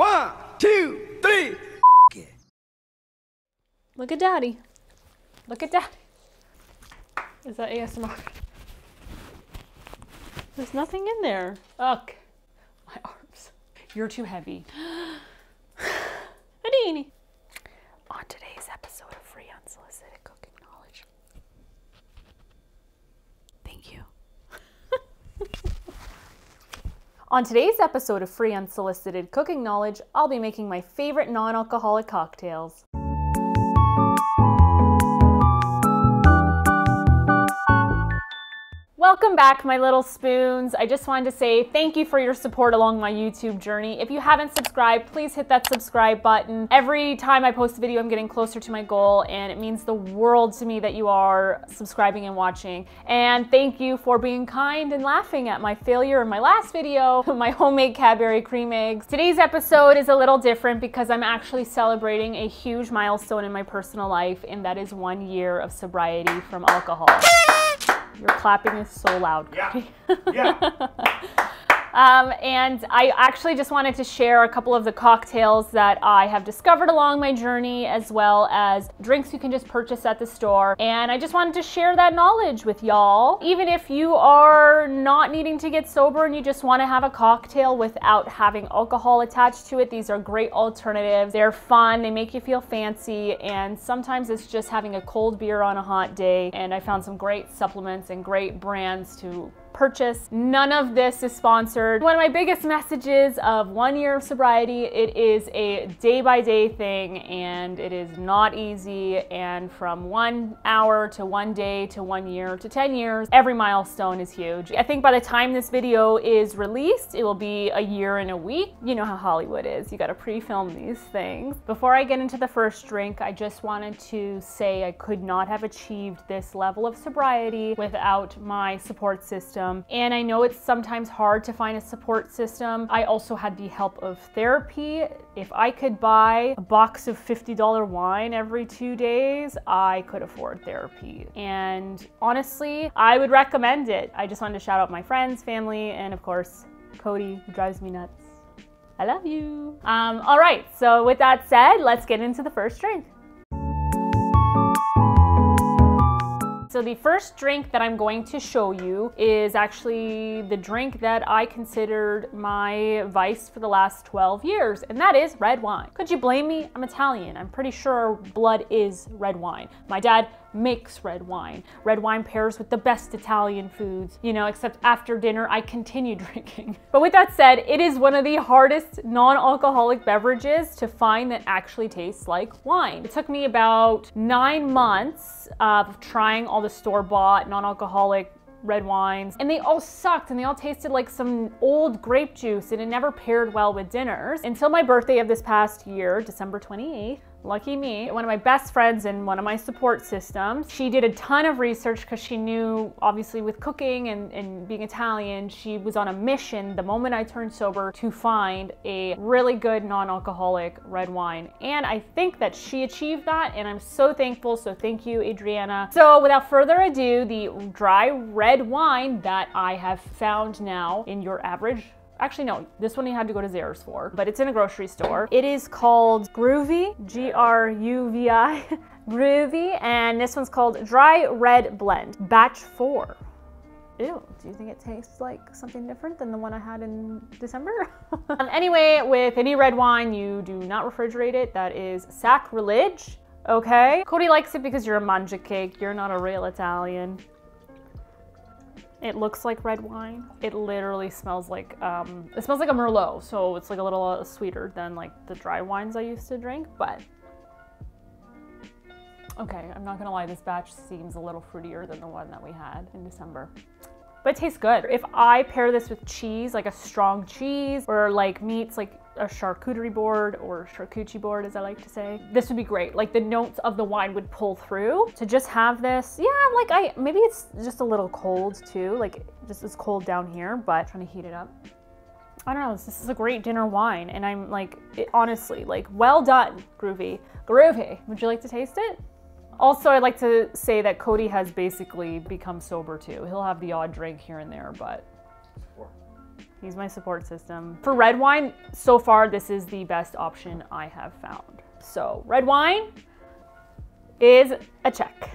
One, two, three. Look at daddy. Look at daddy. Is that ASMR? There's nothing in there. Ugh. My arms. You're too heavy. Adini. On today's episode of Free Unsolicited Cooking Knowledge. Thank you. On today's episode of Free Unsolicited Cooking Knowledge, I'll be making my favorite non alcoholic cocktails. Welcome back, my little spoons. I just wanted to say thank you for your support along my YouTube journey. If you haven't subscribed, please hit that subscribe button. Every time I post a video, I'm getting closer to my goal, and it means the world to me that you are subscribing and watching. And thank you for being kind and laughing at my failure in my last video, my homemade Cadbury cream eggs. Today's episode is a little different because I'm actually celebrating a huge milestone in my personal life, and that is one year of sobriety from alcohol. Your clapping is so loud. Yeah. Yeah. Um, and I actually just wanted to share a couple of the cocktails that I have discovered along my journey, as well as drinks you can just purchase at the store. And I just wanted to share that knowledge with y'all. Even if you are not needing to get sober and you just want to have a cocktail without having alcohol attached to it, these are great alternatives. They're fun, they make you feel fancy, and sometimes it's just having a cold beer on a hot day. And I found some great supplements and great brands to purchase. None of this is sponsored. One of my biggest messages of one year of sobriety, it is a day by day thing and it is not easy. And from one hour to one day to one year to 10 years, every milestone is huge. I think by the time this video is released, it will be a year and a week. You know how Hollywood is. You got to pre-film these things. Before I get into the first drink, I just wanted to say I could not have achieved this level of sobriety without my support system and I know it's sometimes hard to find a support system. I also had the help of therapy. If I could buy a box of $50 wine every two days, I could afford therapy. And honestly, I would recommend it. I just wanted to shout out my friends, family, and of course, Cody, who drives me nuts. I love you. Um, all right, so with that said, let's get into the first drink. So the first drink that I'm going to show you is actually the drink that I considered my vice for the last 12 years, and that is red wine. Could you blame me? I'm Italian. I'm pretty sure blood is red wine. My dad makes red wine. Red wine pairs with the best Italian foods, you know, except after dinner I continue drinking. But with that said, it is one of the hardest non-alcoholic beverages to find that actually tastes like wine. It took me about nine months of trying all the store-bought non-alcoholic red wines and they all sucked and they all tasted like some old grape juice and it never paired well with dinners until my birthday of this past year, December 28th. Lucky me. One of my best friends in one of my support systems. She did a ton of research because she knew, obviously, with cooking and, and being Italian, she was on a mission the moment I turned sober to find a really good non alcoholic red wine. And I think that she achieved that, and I'm so thankful. So, thank you, Adriana. So, without further ado, the dry red wine that I have found now in your average Actually, no, this one you had to go to Zehrs for, but it's in a grocery store. It is called Gruvi, G-R-U-V-I, Gruvi, and this one's called Dry Red Blend, Batch 4. Ew, do you think it tastes like something different than the one I had in December? um, anyway, with any red wine, you do not refrigerate it. That is sacrilege, okay? Cody likes it because you're a mangiacake. You're not a real Italian. It looks like red wine. It literally smells like, um, it smells like a Merlot. So it's like a little uh, sweeter than like the dry wines I used to drink, but okay, I'm not gonna lie, this batch seems a little fruitier than the one that we had in December. But it tastes good. If I pair this with cheese, like a strong cheese, or like meats, like a charcuterie board or charcuterie board as I like to say. This would be great. Like the notes of the wine would pull through. To just have this, yeah, like I, maybe it's just a little cold too. Like just as cold down here, but trying to heat it up. I don't know, this is a great dinner wine and I'm like, it, honestly, like well done, Gruvi. Groovy, would you like to taste it? Also, I'd like to say that Cody has basically become sober too. He'll have the odd drink here and there, but He's my support system. For red wine, so far, this is the best option I have found. So, red wine is a check.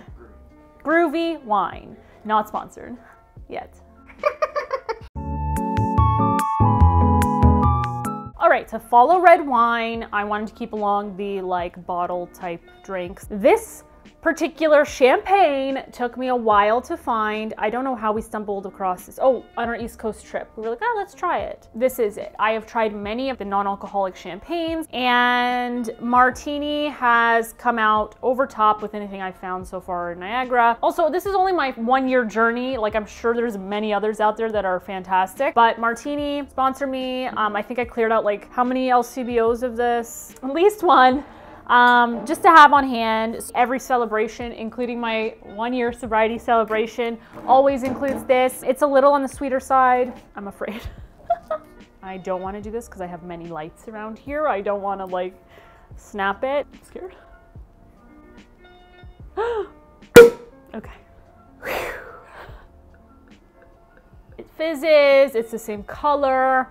Gruvi wine, not sponsored yet. All right, to follow red wine, I wanted to keep along the like bottle type drinks. This particular champagne took me a while to find. I don't know how we stumbled across this. Oh, on our East Coast trip. We were like, oh, let's try it. This is it. I have tried many of the non-alcoholic champagnes and Martini has come out over top with anything I've found so far in Niagara. Also, this is only my one year journey. Like I'm sure there's many others out there that are fantastic, but Martini sponsor me. Um, I think I cleared out like how many LCBOs of this? At least one um, just to have on hand. Every celebration, including my one year sobriety celebration, always includes this. It's a little on the sweeter side, I'm afraid. I don't want to do this because I have many lights around here. I don't want to like snap it. I'm scared. okay. It fizzes, it's the same color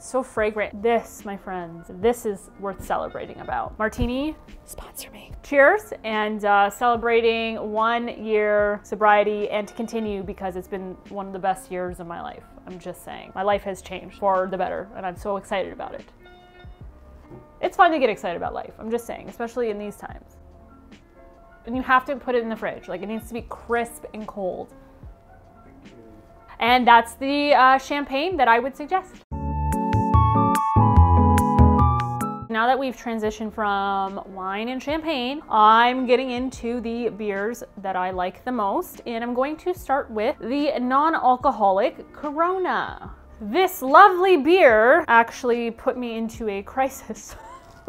so fragrant. This, my friends, this is worth celebrating about. Martini, sponsor me. Cheers and uh, celebrating one year sobriety and to continue because it's been one of the best years of my life. I'm just saying. My life has changed for the better and I'm so excited about it. It's fun to get excited about life. I'm just saying, especially in these times. And you have to put it in the fridge. Like it needs to be crisp and cold. And that's the uh, champagne that I would suggest. Now that we've transitioned from wine and champagne, I'm getting into the beers that I like the most, and I'm going to start with the non-alcoholic Corona. This lovely beer actually put me into a crisis.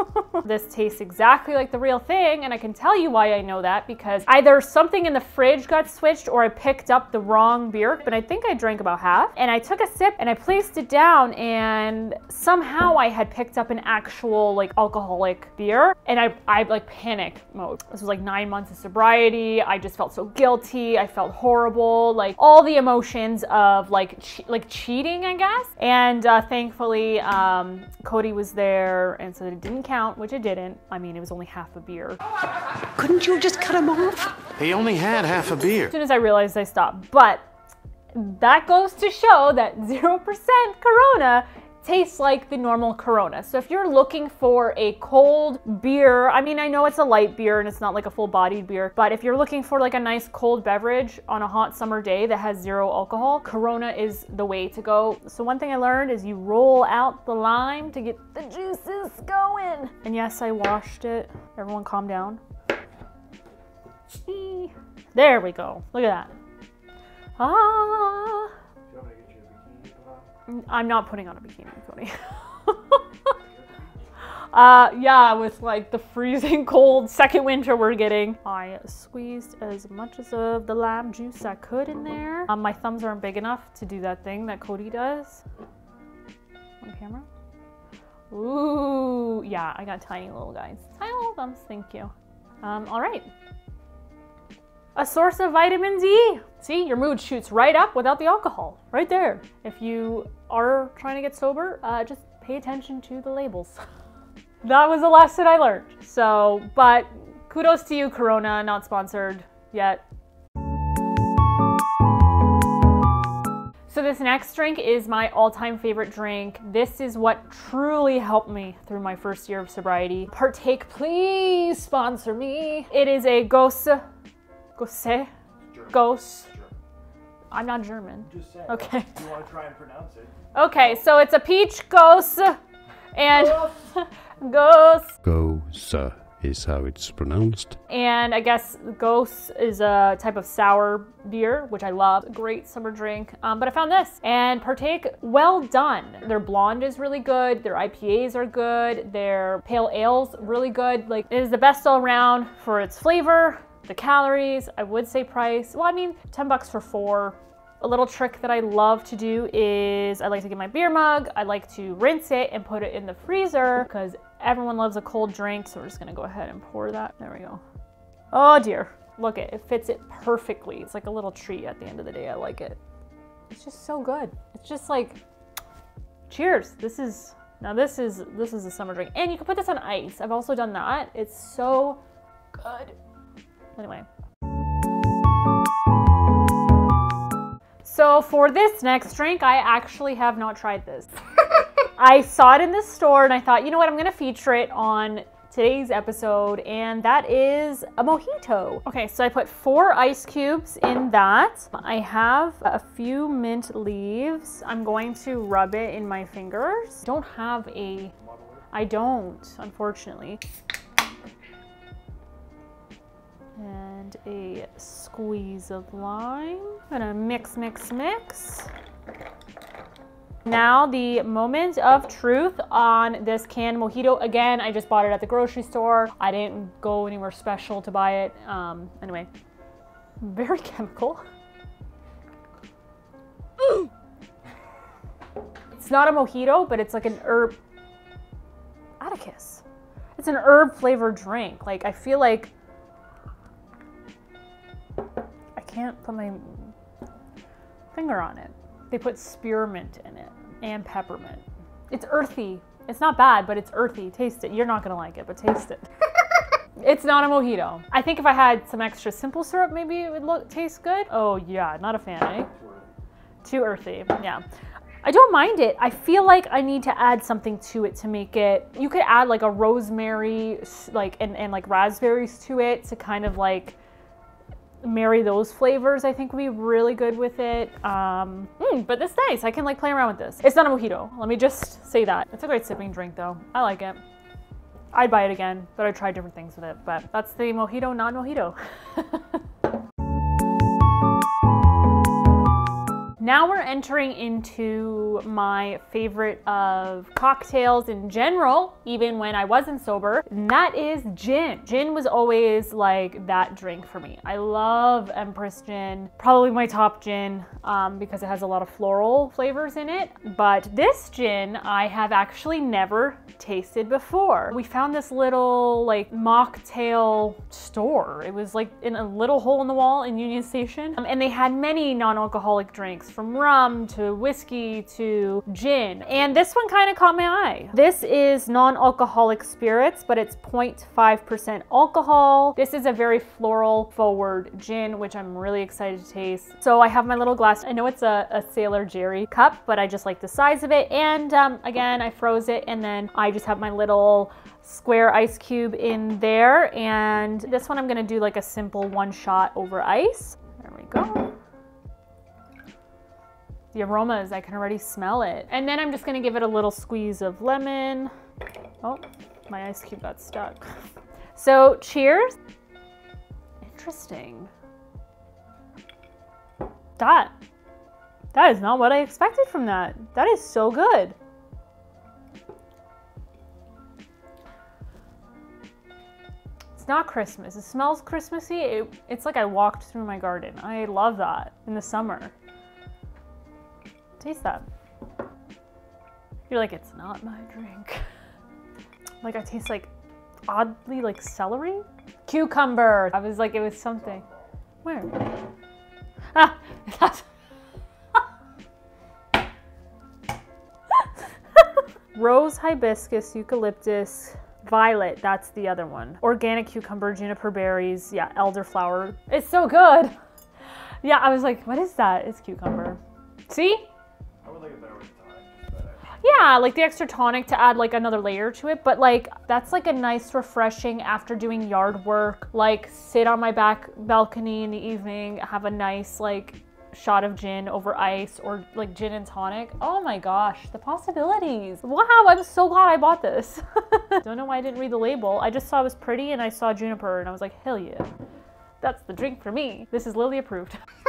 this tastes exactly like the real thing, and I can tell you why I know that because either something in the fridge got switched or I picked up the wrong beer, but I think I drank about half. And I took a sip and I placed it down, and somehow I had picked up an actual like alcoholic beer, and I, I like panic mode. This was like nine months of sobriety. I just felt so guilty. I felt horrible, like all the emotions of like che like cheating, I guess. And uh, thankfully, um, Cody was there, and so it didn't count, which it didn't. I mean, it was only half a beer. Couldn't you just cut him off? He only had half a beer. As soon as I realized, I stopped. But that goes to show that 0% Corona tastes like the normal Corona. So if you're looking for a cold beer, I mean, I know it's a light beer and it's not like a full bodied beer, but if you're looking for like a nice cold beverage on a hot summer day that has zero alcohol, Corona is the way to go. So one thing I learned is you roll out the lime to get the juices going. And yes, I washed it. Everyone calm down. There we go. Look at that. Ah. I'm not putting on a bikini, Cody. uh, yeah, with like the freezing cold second winter we're getting. I squeezed as much as of the lime juice I could in there. Um, my thumbs aren't big enough to do that thing that Cody does. On camera. Ooh, yeah, I got tiny little guys. Tiny little thumbs, thank you. Um, all right. A source of vitamin D. See, your mood shoots right up without the alcohol, right there. If you are trying to get sober, uh, just pay attention to the labels. that was a lesson I learned. So, but kudos to you, Corona, not sponsored yet. So this next drink is my all-time favorite drink. This is what truly helped me through my first year of sobriety. Partake, please sponsor me. It is a Gose, Gose, Gose. I'm not German. Just say. Okay. You want to try and pronounce it? Okay, so it's a peach gose and gose Gosa is how it's pronounced. and I guess gose is a type of sour beer, which I love. Great summer drink. Um, but I found this and partake well done. Their blonde is really good. Their IPAs are good. Their pale ales really good. Like it is the best all around for its flavor, the calories. I would say price. Well, I mean, 10 bucks for four. A little trick that I love to do is I like to get my beer mug, I like to rinse it and put it in the freezer because everyone loves a cold drink. So we're just gonna go ahead and pour that. There we go. Oh dear, look it, it fits it perfectly. It's like a little treat at the end of the day. I like it. It's just so good. It's just like, cheers. This is, now this is, this is a summer drink. And you can put this on ice. I've also done that. It's so good. Anyway. So for this next drink, I actually have not tried this. I saw it in the store and I thought, you know what, I'm gonna feature it on today's episode, and that is a mojito. Okay, so I put four ice cubes in that. I have a few mint leaves. I'm going to rub it in my fingers. Don't have a, I don't, unfortunately. And a squeeze of lime. I'm gonna mix, mix, mix. Now the moment of truth on this canned mojito. Again, I just bought it at the grocery store. I didn't go anywhere special to buy it. Um, anyway, very chemical. it's not a mojito, but it's like an herb. Atticus. It's an herb flavored drink. Like I feel like can't put my finger on it. They put spearmint in it and peppermint. It's earthy. It's not bad, but it's earthy. Taste it. You're not gonna like it, but taste it. it's not a mojito. I think if I had some extra simple syrup, maybe it would look taste good. Oh yeah, not a fan, eh? Too earthy. Yeah. I don't mind it. I feel like I need to add something to it to make it. You could add like a rosemary, like and, and like raspberries to it to kind of like marry those flavors I think would be really good with it. Um, mm, but it's nice. I can like play around with this. It's not a mojito. Let me just say that. It's a great sipping drink though. I like it. I'd buy it again, but I tried different things with it. But that's the mojito, not mojito. Now we're entering into my favorite of cocktails in general, even when I wasn't sober, and that is gin. Gin was always like that drink for me. I love Empress gin, probably my top gin um, because it has a lot of floral flavors in it. But this gin I have actually never tasted before. We found this little like mocktail store. It was like in a little hole in the wall in Union Station, um, and they had many non-alcoholic drinks from rum to whiskey to gin. And this one kind of caught my eye. This is non-alcoholic spirits, but it's 0.5% alcohol. This is a very floral forward gin, which I'm really excited to taste. So I have my little glass. I know it's a, a Sailor Jerry cup, but I just like the size of it. And um, again, I froze it and then I just have my little square ice cube in there. And this one I'm gonna do like a simple one shot over ice. There we go. The aromas, I can already smell it. And then I'm just gonna give it a little squeeze of lemon. Oh, my ice cube got stuck. So cheers. Interesting. That, that is not what I expected from that. That is so good. It's not Christmas. It smells Christmassy. It, it's like I walked through my garden. I love that in the summer. Taste that. You're like, it's not my drink. like I taste like oddly like celery? Cucumber. I was like, it was something. Where? Ah, that's. Rose, hibiscus, eucalyptus, violet, that's the other one. Organic cucumber, juniper berries, yeah, elderflower. It's so good. Yeah, I was like, what is that? It's cucumber. See? Yeah, like the extra tonic to add like another layer to it, but like that's like a nice refreshing after doing yard work, like sit on my back balcony in the evening, have a nice like shot of gin over ice or like gin and tonic. Oh my gosh, the possibilities. Wow, I'm so glad I bought this. Don't know why I didn't read the label. I just saw it was pretty and I saw juniper and I was like, hell yeah. That's the drink for me. This is Lily approved.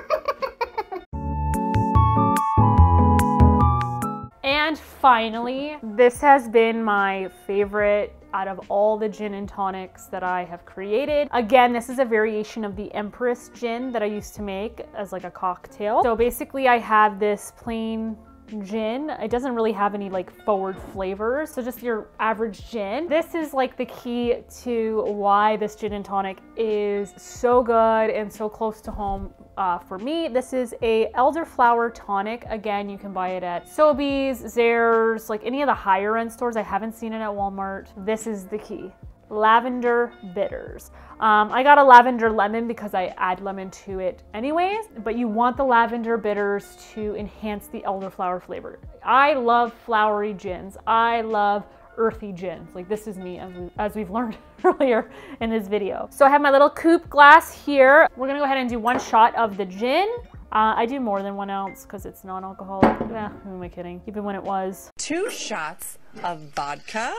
finally, this has been my favorite out of all the gin and tonics that I have created. Again, this is a variation of the Empress gin that I used to make as like a cocktail. So basically I have this plain gin. It doesn't really have any like forward flavors, so just your average gin. This is like the key to why this gin and tonic is so good and so close to home uh, for me. This is a elderflower tonic. Again, you can buy it at Sobeys, Zehrs, like any of the higher end stores. I haven't seen it at Walmart. This is the key lavender bitters. Um, I got a lavender lemon because I add lemon to it anyways, but you want the lavender bitters to enhance the elderflower flavor. I love flowery gins. I love earthy gins. Like this is me as, we, as we've learned earlier in this video. So I have my little coupe glass here. We're gonna go ahead and do one shot of the gin. Uh, I do more than one ounce because it's non-alcoholic. Eh, who am I kidding? Even when it was. Two shots of vodka.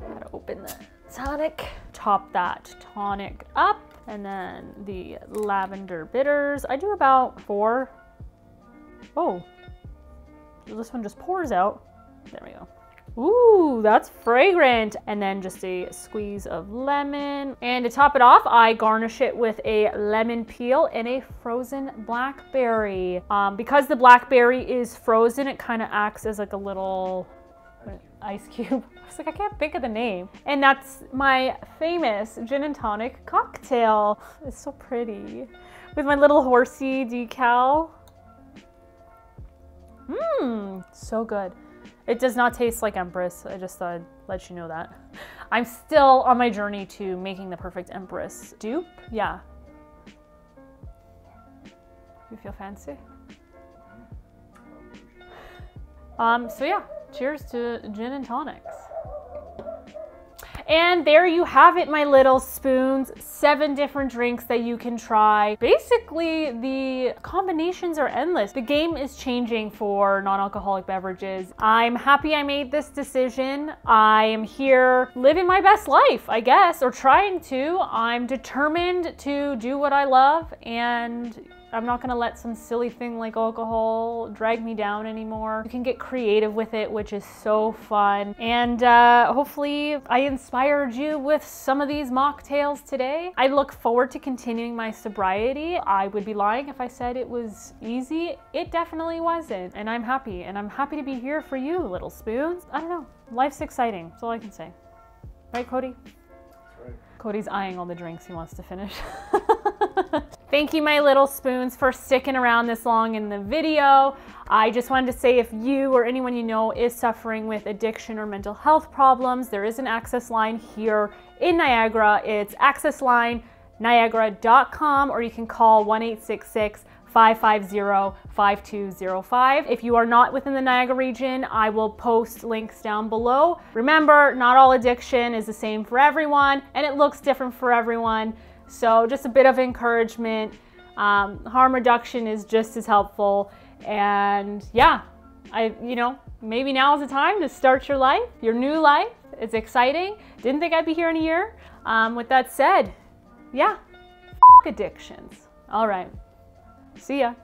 Gotta open the tonic. Top that tonic up. And then the lavender bitters. I do about four. Oh, this one just pours out. There we go. Ooh, that's fragrant. And then just a squeeze of lemon. And to top it off, I garnish it with a lemon peel and a frozen blackberry. Um, because the blackberry is frozen, it kind of acts as like a little ice cube. I was like, I can't think of the name. And that's my famous gin and tonic cocktail. It's so pretty. With my little horsey decal. Mmm, so good. It does not taste like Empress. I just thought I'd let you know that. I'm still on my journey to making the perfect Empress dupe. Yeah. You feel fancy? Um, so yeah, cheers to gin and tonics. And there you have it, my little spoons. Seven different drinks that you can try. Basically, the combinations are endless. The game is changing for non-alcoholic beverages. I'm happy I made this decision. I am here living my best life, I guess, or trying to. I'm determined to do what I love and I'm not gonna let some silly thing like alcohol drag me down anymore. You can get creative with it, which is so fun. And uh, hopefully I inspired you with some of these mocktails today. I look forward to continuing my sobriety. I would be lying if I said it was easy. It definitely wasn't. And I'm happy. And I'm happy to be here for you, little spoons. I don't know. Life's exciting. That's all I can say. Right, Cody? Cody's eyeing all the drinks he wants to finish. Thank you, my little spoons, for sticking around this long in the video. I just wanted to say if you or anyone you know is suffering with addiction or mental health problems, there is an access line here in Niagara. It's accesslineniagara.com or you can call 1 550-5205. If you are not within the Niagara region, I will post links down below. Remember, not all addiction is the same for everyone and it looks different for everyone. So just a bit of encouragement. Um, harm reduction is just as helpful. And yeah, I, you know, maybe now is the time to start your life, your new life. It's exciting. Didn't think I'd be here in a year. Um, with that said, yeah, addictions. All right. See ya.